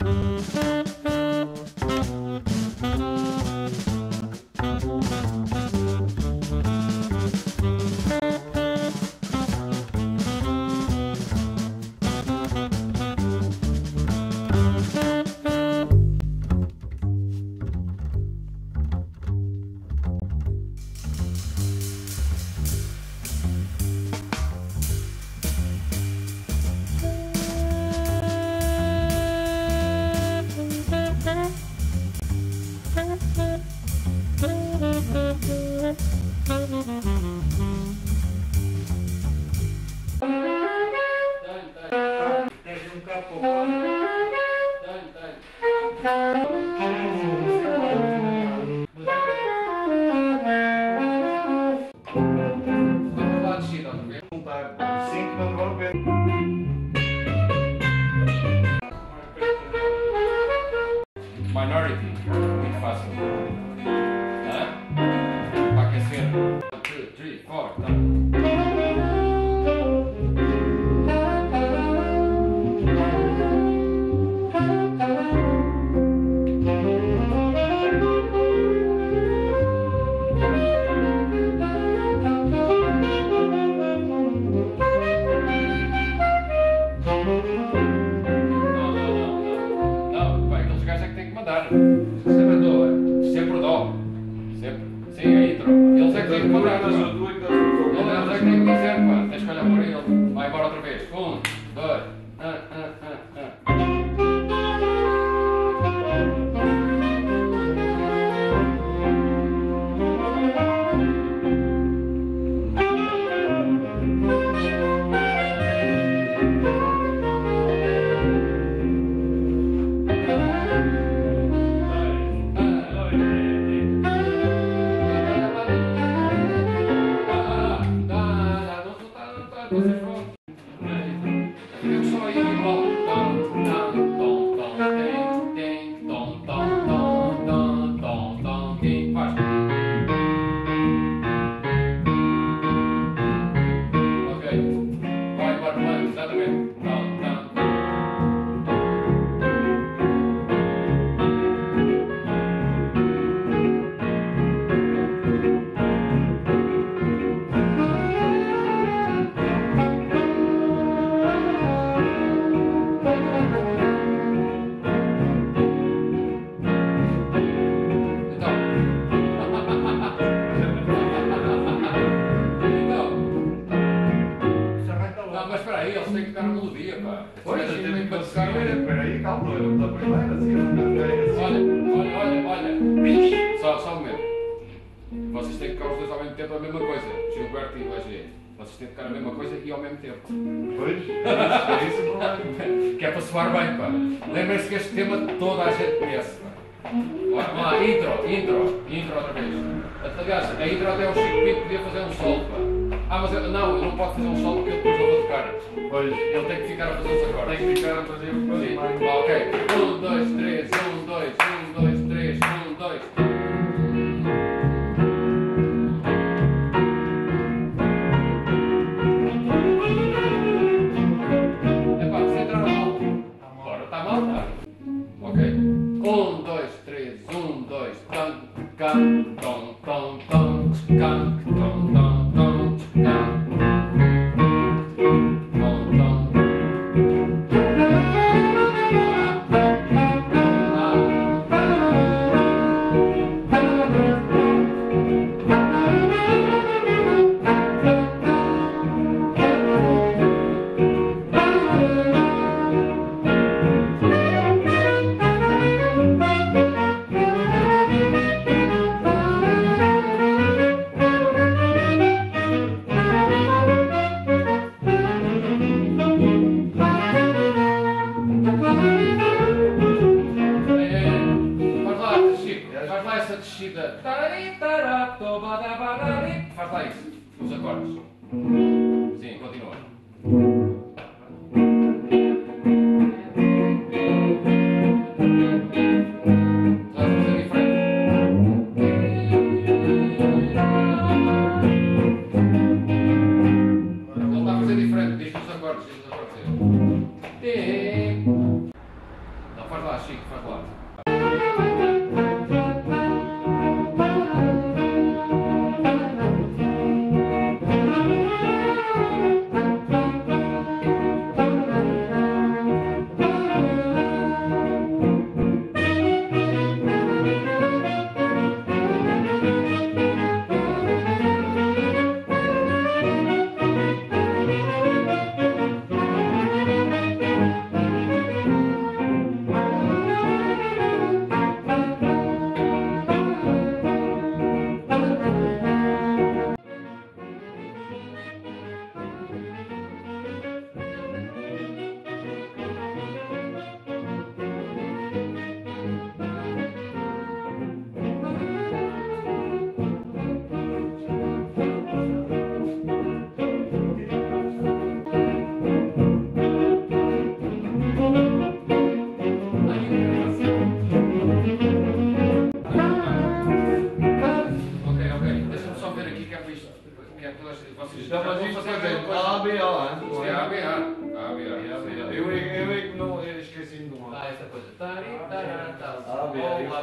Mm-hmm. Um bocado pouco. Vamos Não, têm que tocar a melodia, pá. Têm tive que que tocar buscar. Espera aí, calma, eu não estou assim, fiquei assim. Olha, olha, olha, olha. Só, só um momento. Vocês têm que tocar os dois ao mesmo tempo a mesma coisa. Gilberto e Bagé. Vocês têm que tocar a mesma coisa e ao mesmo tempo. Pois, é isso, é o problema. Que é para soar bem, pá. Lembrem-se que este tema toda a gente conhece, pá. Olha, Vamos lá, intro, intro, intro outra vez. Aliás, a intro até o Chico Pinto podia fazer um solo, pá. Ah, mas eu, não, ele não pode fazer um solo porque eu depois vou tocar. Pois, Ele tem que ficar a fazer os acordes. tem que ficar a fazer o Sim. mais. Ah, ok. Um, dois, três, um, dois, um, dois, três, um, dois. Epá,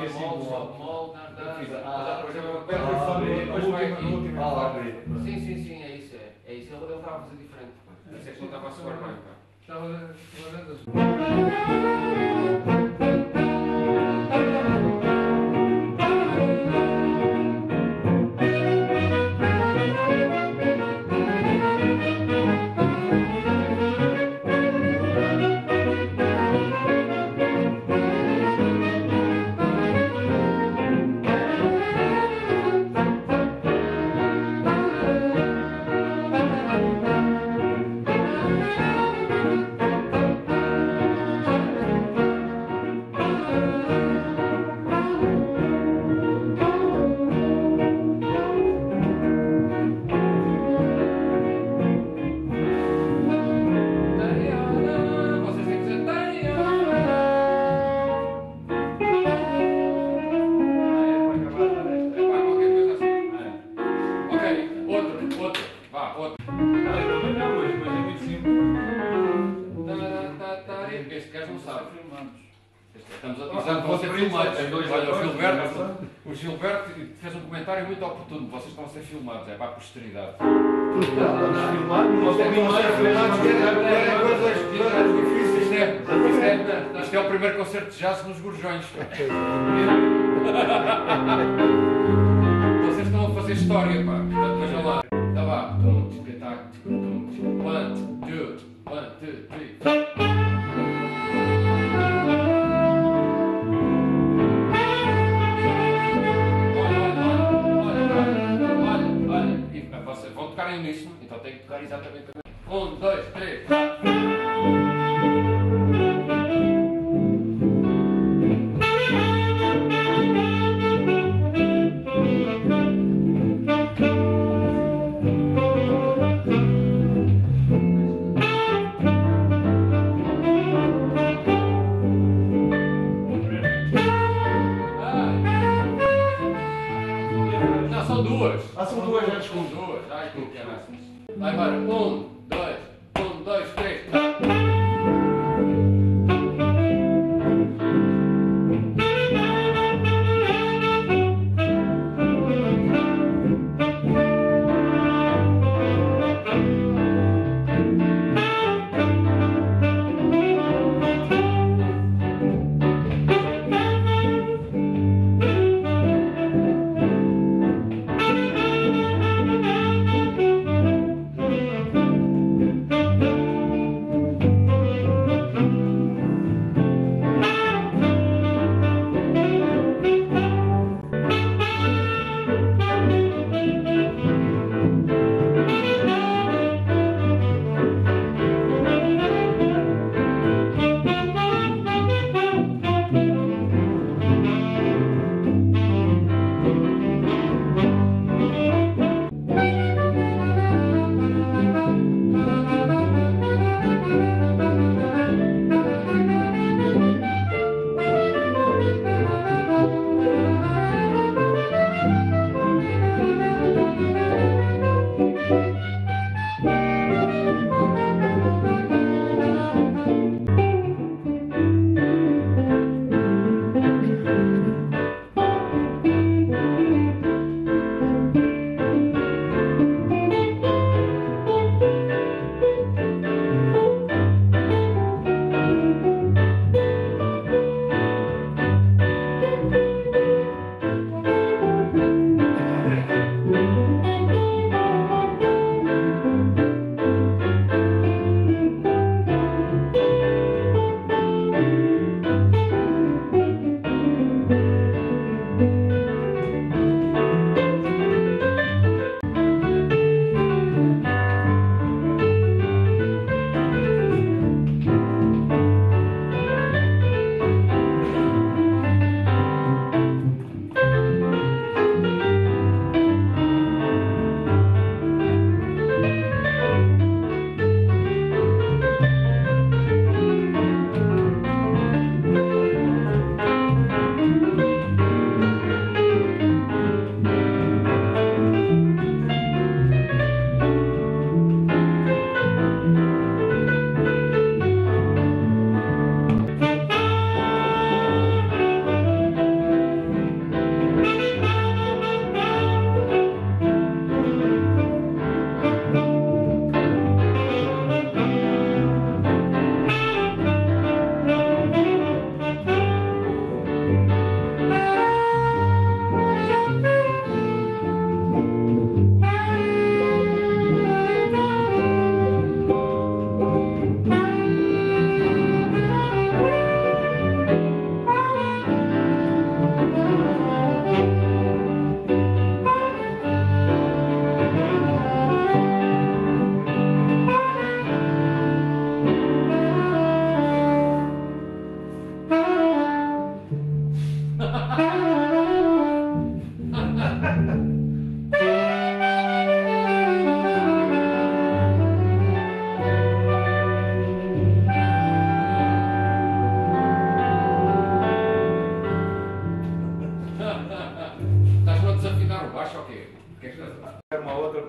mol, mol, mol, nada. Sim, sim, sim, é isso. É, é isso. Ele estava a fazer diferente. Isso é que não estava a soar bem. Estava a fazer. comentário é muito oportuno, vocês estão a ser filmados, é para a posteridade. Isto é o primeiro concerto de jazz nos Gorjões. Vocês estão a fazer história, pá. Portanto, vejam lá. Tá vá. One, two, one, two, three. Sta esattamente così. Un, due, tre.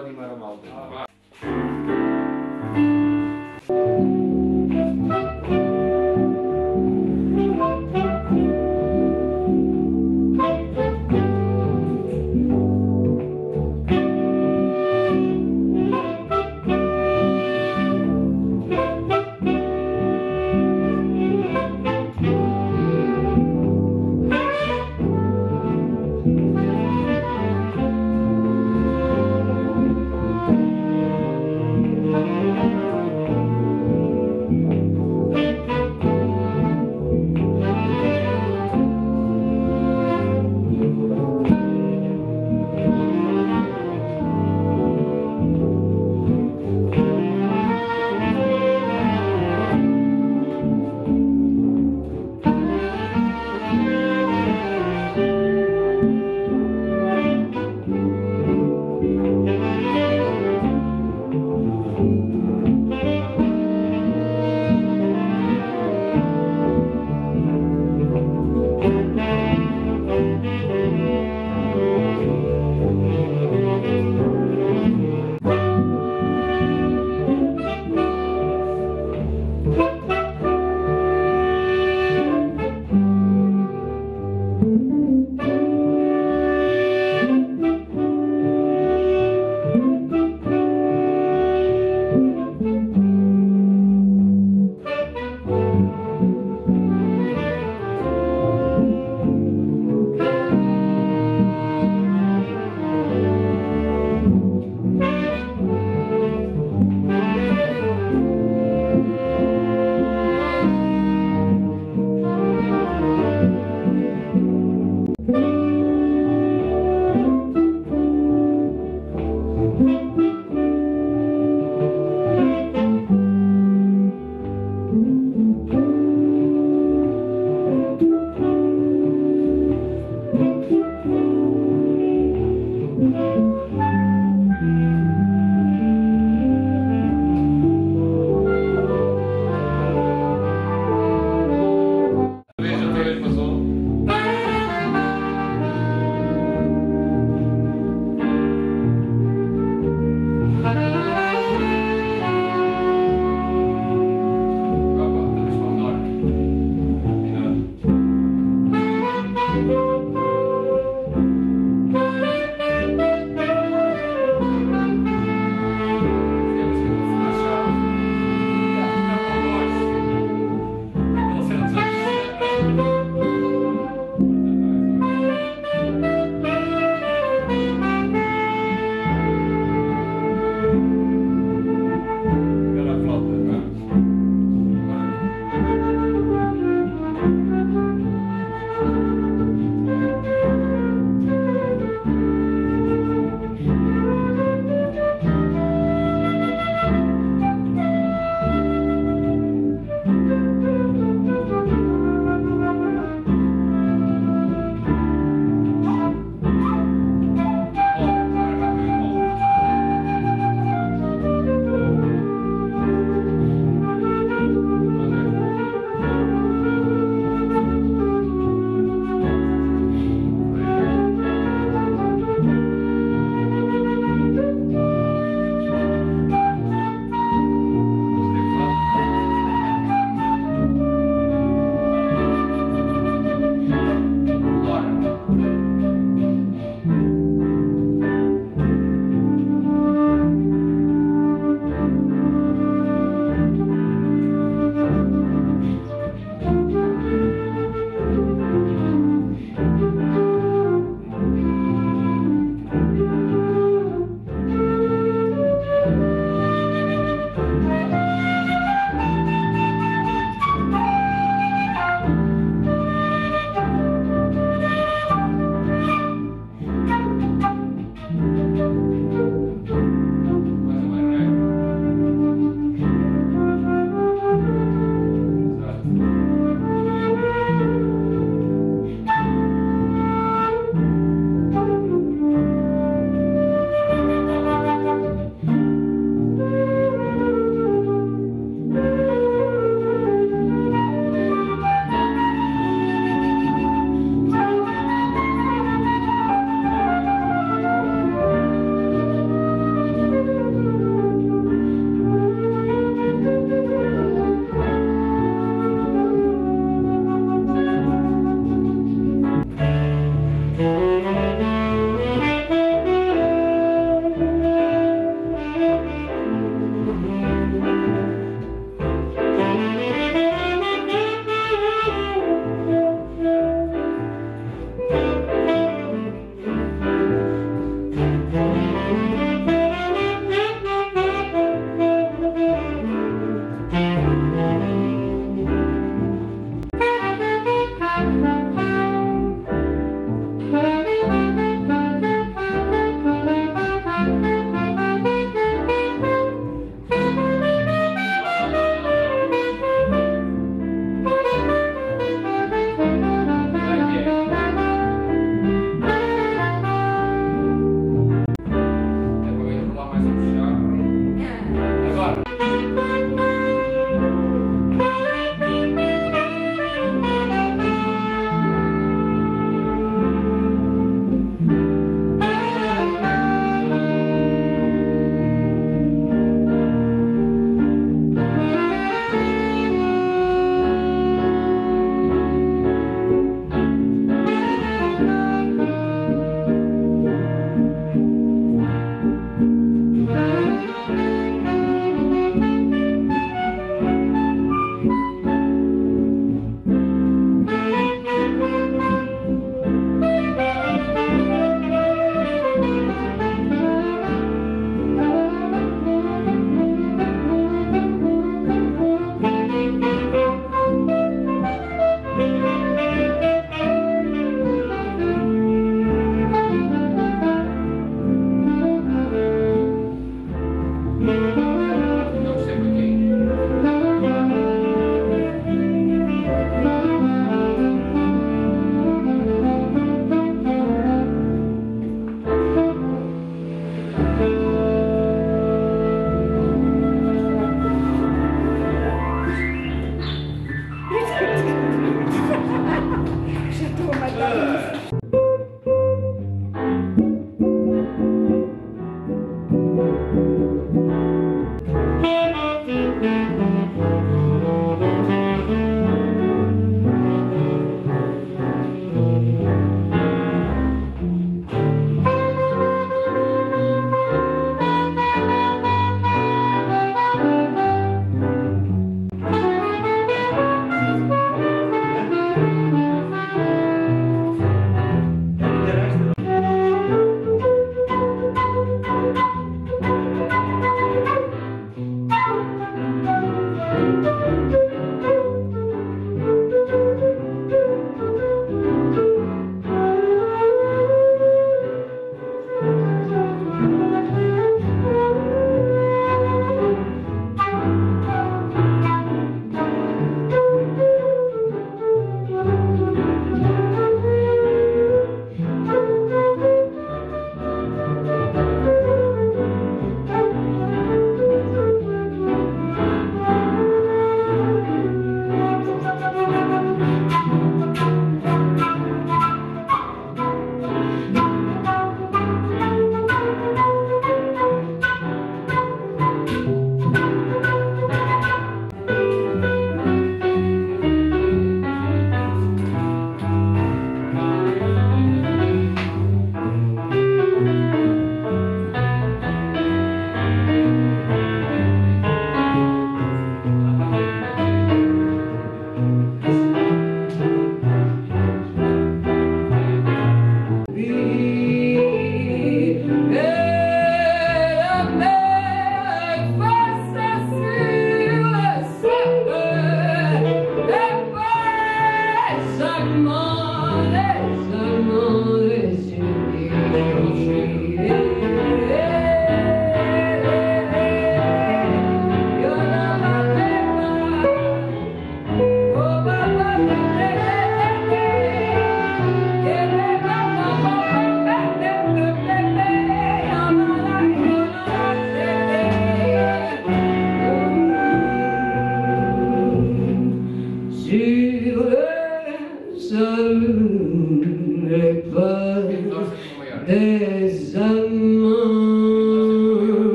Animar a malta. Thank